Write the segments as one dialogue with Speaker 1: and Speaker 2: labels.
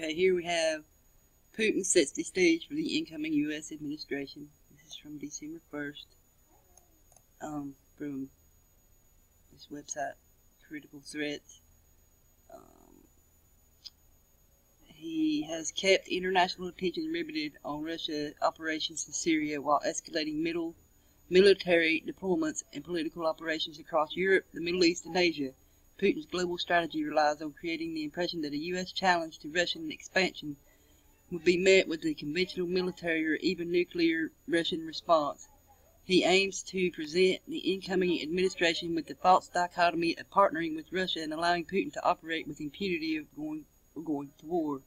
Speaker 1: Okay, here we have Putin sets the stage for the incoming U.S. administration. This is from December 1st, um, from this website, Critical Threats. Um, he has kept international attention riveted on Russia operations in Syria while escalating middle military deployments and political operations across Europe, the Middle East, and Asia. Putin's global strategy relies on creating the impression that a U.S. challenge to Russian expansion would be met with a conventional military or even nuclear Russian response. He aims to present the incoming administration with the false dichotomy of partnering with Russia and allowing Putin to operate with impunity of going, of going to war.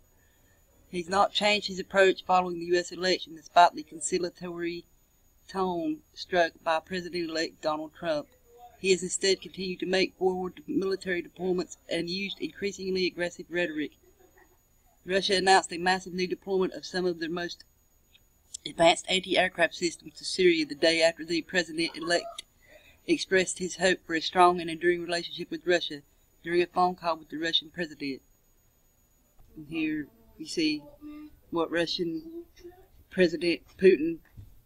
Speaker 1: He's not changed his approach following the U.S. election despite the conciliatory tone struck by President-elect Donald Trump. He has instead continued to make forward military deployments and used increasingly aggressive rhetoric. Russia announced a massive new deployment of some of their most advanced anti-aircraft systems to Syria the day after the president-elect expressed his hope for a strong and enduring relationship with Russia during a phone call with the Russian president. And here you see what Russian President Putin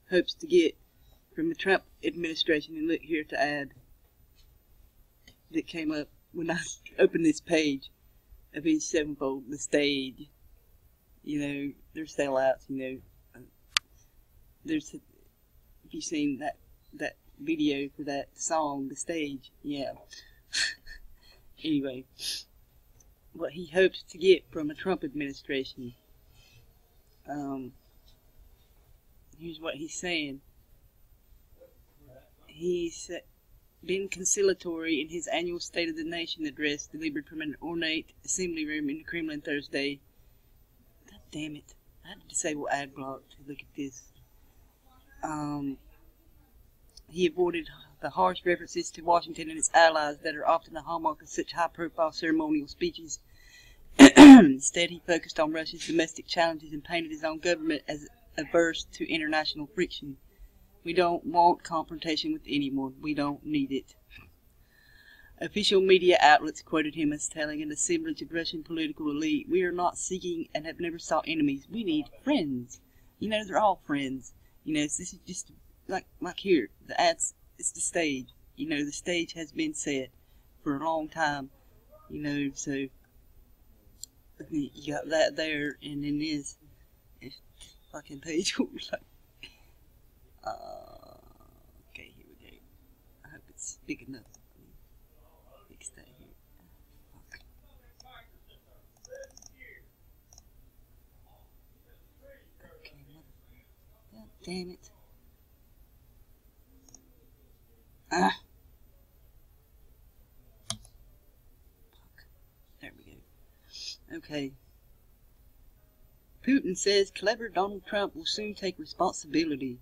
Speaker 1: hopes to get from the Trump administration. And look here to add that came up when I opened this page of Avenged Sevenfold, the stage. You know, they're sellouts, you know. There's, if you've seen that, that video for that song, the stage, yeah. anyway, what he hopes to get from a Trump administration. Um, here's what he's saying. He's been conciliatory in his annual State of the Nation address delivered from an ornate assembly room in the Kremlin Thursday. God damn it. I had to disable ad block to look at this. Um, he avoided the harsh references to Washington and its allies that are often the hallmark of such high profile ceremonial speeches. Instead, he focused on Russia's domestic challenges and painted his own government as averse to international friction. We don't want confrontation with anyone. We don't need it. Official media outlets quoted him as telling an assemblage of Russian political elite, We are not seeking and have never sought enemies. We need friends. You know, they're all friends. You know, this is just like like here, the ads it's the stage. You know, the stage has been set for a long time. You know, so you got that there and then this fucking page uh, okay, here we go. I hope it's big enough. Fix that here. Fuck. Okay, God damn it. Ah. Fuck. There we go. Okay. Putin says clever Donald Trump will soon take responsibility.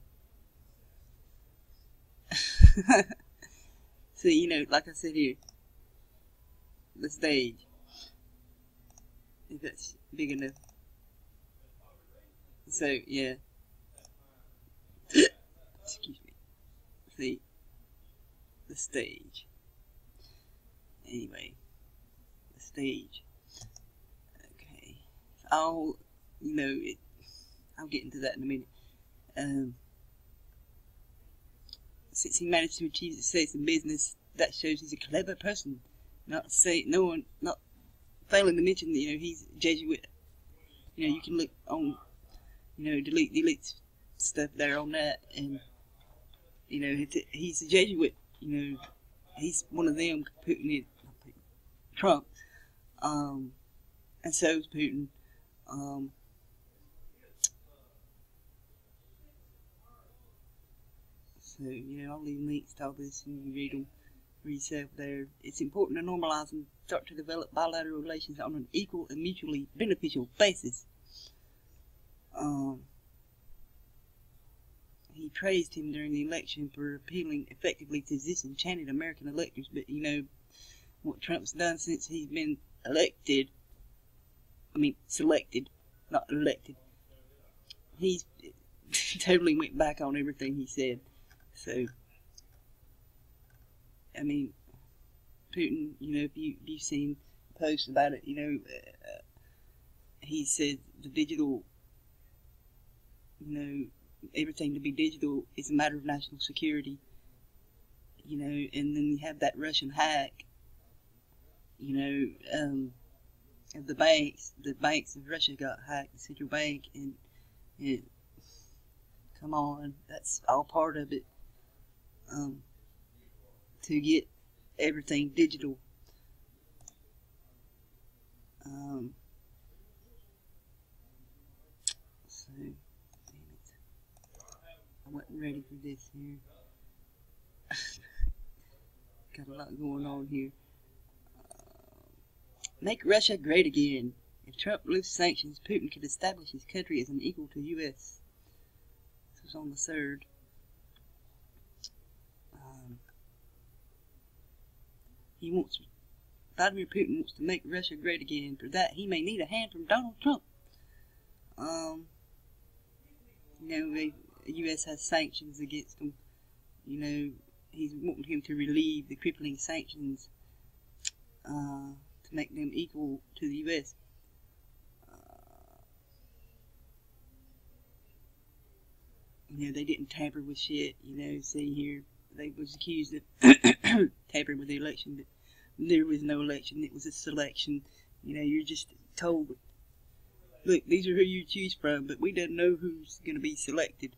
Speaker 1: so, you know, like I said here, the stage, if that's big enough. So, yeah. Excuse me. See, the stage. Anyway, the stage. Okay. I'll, you know, it, I'll get into that in a minute. Um, since he managed to achieve success in business, that shows he's a clever person. Not say no one, not failing to mention, that you know, he's a Jesuit. You know, you can look on, you know, delete delete stuff there on that, and you know, he's a Jesuit. You know, he's one of them. Putin, it, Trump, um, and so is Putin. Um, So, you know, I'll leave links to all this and you read them for yourself there. It's important to normalize and start to develop bilateral relations on an equal and mutually beneficial basis. Um, he praised him during the election for appealing effectively to disenchanted American electors, but you know, what Trump's done since he's been elected, I mean, selected, not elected, he's totally went back on everything he said. So, I mean, Putin, you know, if, you, if you've seen posts about it, you know, uh, he said the digital, you know, everything to be digital is a matter of national security. You know, and then you have that Russian hack. You know, um, the banks, the banks of Russia got hacked, the central bank, and, and come on, that's all part of it. Um, to get everything digital. Um, so. I wasn't ready for this here. Got a lot going on here. Uh, make Russia great again. If Trump lifts sanctions, Putin could establish his country as an equal to U.S. This was on the 3rd. He wants Vladimir Putin wants to make Russia great again. For that, he may need a hand from Donald Trump. Um, you know, the U.S. has sanctions against him. You know, he's wanting him to relieve the crippling sanctions uh, to make them equal to the U.S. Uh, you know, they didn't tamper with shit. You know, see here, they was accused of tampering with the election, but there was no election. It was a selection. You know, you're just told, look, these are who you choose from, but we don't know who's going to be selected.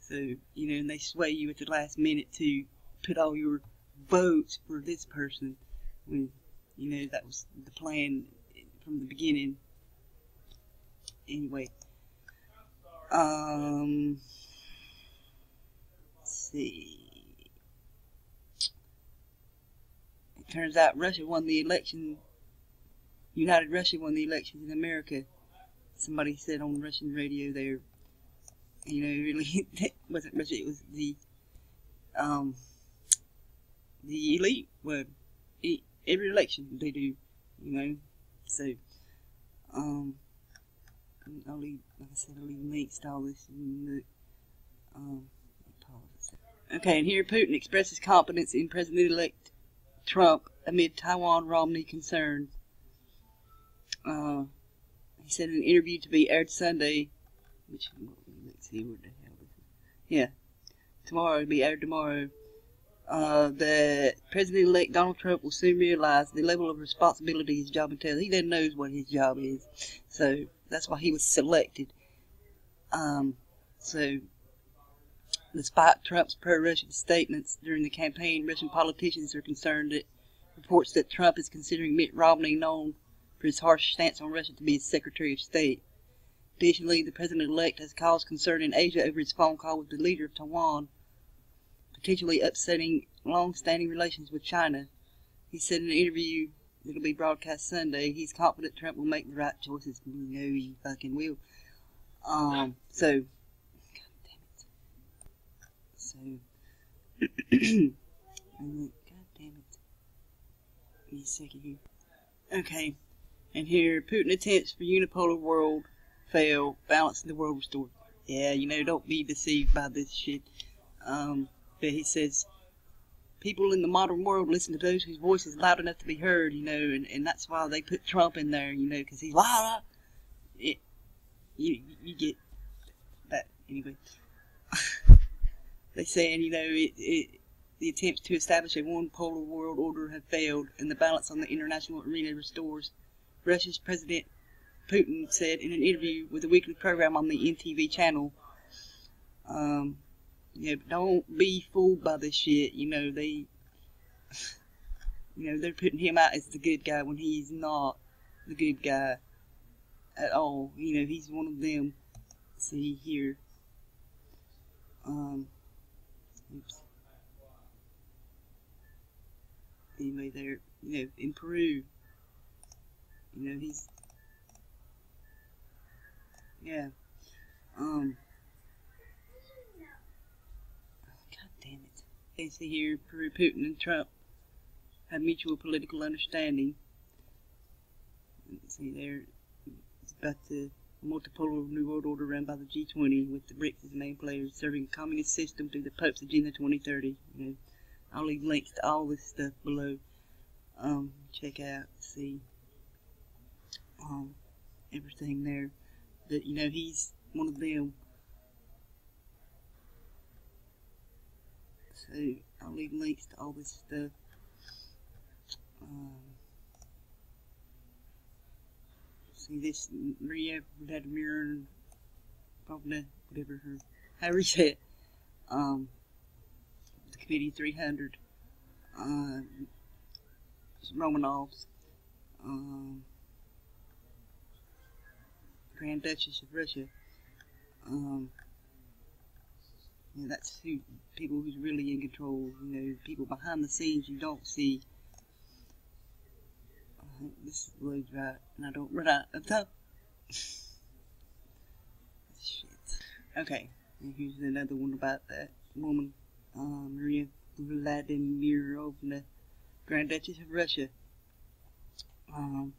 Speaker 1: So, you know, and they sway you at the last minute to put all your votes for this person when, you know, that was the plan from the beginning. Anyway, um, let's see. Turns out Russia won the election. United Russia won the elections in America. Somebody said on Russian radio there. You know, really, it wasn't Russia. It was the um the elite. Well, every election they do. You know, so um. I'll leave, like I said, I'll leave links to all this in the, um, Okay, and here Putin expresses confidence in President-elect Trump amid Taiwan Romney concerns. Uh, he said in an interview to be aired Sunday, which, let's see, what the hell is it? Yeah, tomorrow, it'll be aired tomorrow, uh, that President-elect Donald Trump will soon realize the level of responsibility his job entails. He doesn't know what his job is, so that's why he was selected. Um, so Despite Trump's pro-Russian statements during the campaign, Russian politicians are concerned that reports that Trump is considering Mitt Romney, known for his harsh stance on Russia, to be his Secretary of State. Additionally, the president-elect has caused concern in Asia over his phone call with the leader of Taiwan, potentially upsetting long-standing relations with China. He said in an interview that'll be broadcast Sunday, he's confident Trump will make the right choices. Know he fucking will. Um, so, God damn it. Give me a second here. Okay, and here, Putin attempts for unipolar world fail, balance the world restored. Yeah, you know, don't be deceived by this shit. Um, but he says, people in the modern world listen to those whose voice is loud enough to be heard, you know, and, and that's why they put Trump in there, you know, because he's loud. It, you, you get that, anyway. They saying, you know, it, it, the attempts to establish a one polar world order have failed, and the balance on the international arena restores. Russia's President Putin said in an interview with a weekly program on the NTV channel, um, yeah, don't be fooled by this shit. You know, they, you know, they're putting him out as the good guy when he's not the good guy at all. You know, he's one of them. See here. Um, Oops. Anyway, there, you know, in Peru, you know, he's, yeah, um, God damn it. They see here, Peru, Putin and Trump have mutual political understanding. See there, it's about to multipolar New World Order run by the G20 with the BRICS as main players serving a communist system through the Pope's Agenda 2030. You know, I'll leave links to all this stuff below. Um, check out, see. Um, everything there. But, you know he's one of them. So I'll leave links to all this stuff. Um, see this Maria Vladimir Pavna, whatever her, however you say it. Um, the Committee 300. Um, Romanovs. Um, Grand Duchess of Russia. Um, yeah, that's who people who's really in control. You know, people behind the scenes you don't see. Uh, this loads right, and I don't run out of time. Shit. Okay, and here's another one about that woman, uh, Maria Vladimirovna, Grand Duchess of Russia. Um,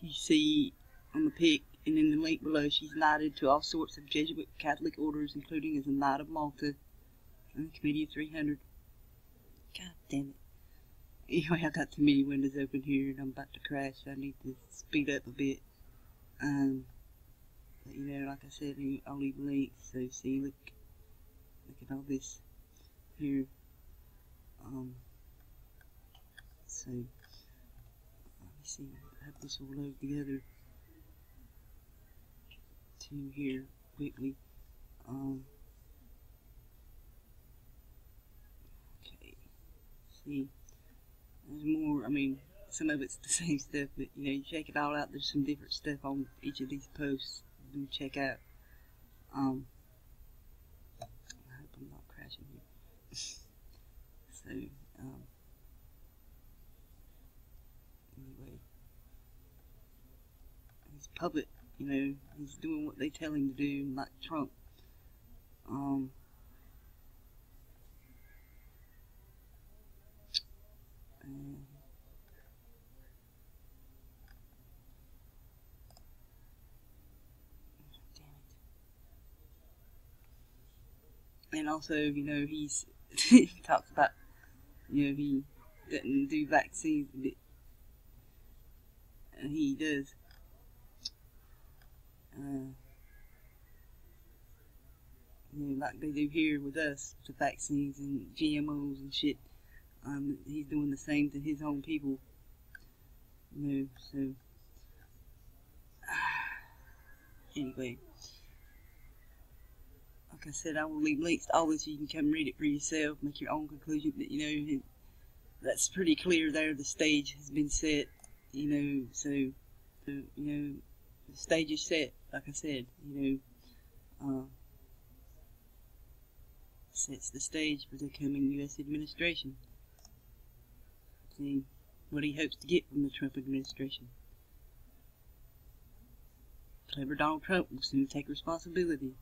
Speaker 1: you see on the pic and in the link below, she's knighted to all sorts of Jesuit Catholic orders, including as a Knight of Malta and the Committee of 300. God damn it. Anyway, I got too many windows open here and I'm about to crash. I need to speed up a bit. Um, but, you know, like I said, I'll leave links. So, see, look, look at all this here. Um, so, let me see, I have this all load together to here quickly. Um, okay, see, there's more. I mean, some of it's the same stuff, but you know, you check it all out. There's some different stuff on each of these posts. You check out. Um, I hope I'm not crashing here. so, um, anyway, he's puppet you know, he's doing what they tell him to do, like Trump. Um, and also, you know, he's he talks about, you know, he doesn't do vaccines, and he does uh, you know, like they do here with us, the vaccines and GMOs and shit. Um, he's doing the same to his own people. You know, so anyway, like I said, I will leave links to all this. So you can come read it for yourself, make your own conclusion. But you know, that's pretty clear there. The stage has been set. You know, so, so you know, the stage is set like I said, you know, uh, sets the stage for the coming U.S. administration. See what he hopes to get from the Trump administration. Clever Donald Trump will soon take responsibility.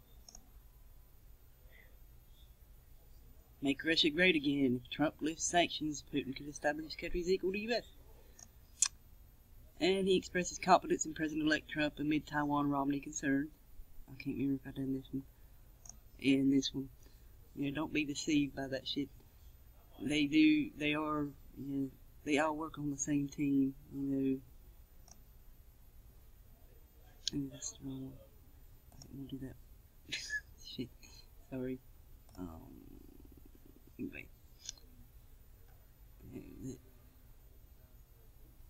Speaker 1: Make Russia great again. If Trump lifts sanctions, Putin could establish countries equal to U.S and he expresses confidence in President-elect Trump amid Taiwan Romney concerns. I can't remember if I done this one. And this one. You know, don't be deceived by that shit. They do, they are, you know, they all work on the same team, you know. And that's the wrong one. I didn't do that. shit. Sorry. Um, anyway.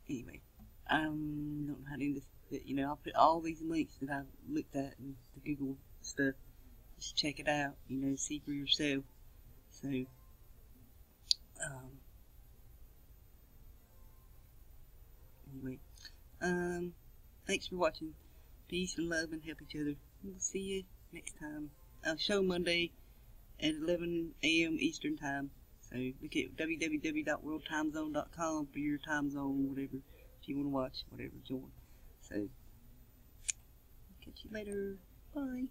Speaker 1: Anyway um, know how to do this, you know, I'll put all these links that I've looked at and the Google stuff. Just check it out, you know, see for yourself. So, um, anyway, um, thanks for watching. Peace and love and help each other. We'll see you next time. I'll show Monday at 11 a.m. Eastern Time. So look at www.worldtimezone.com for your time zone, whatever if you want to watch whatever want. So, catch you later. Bye.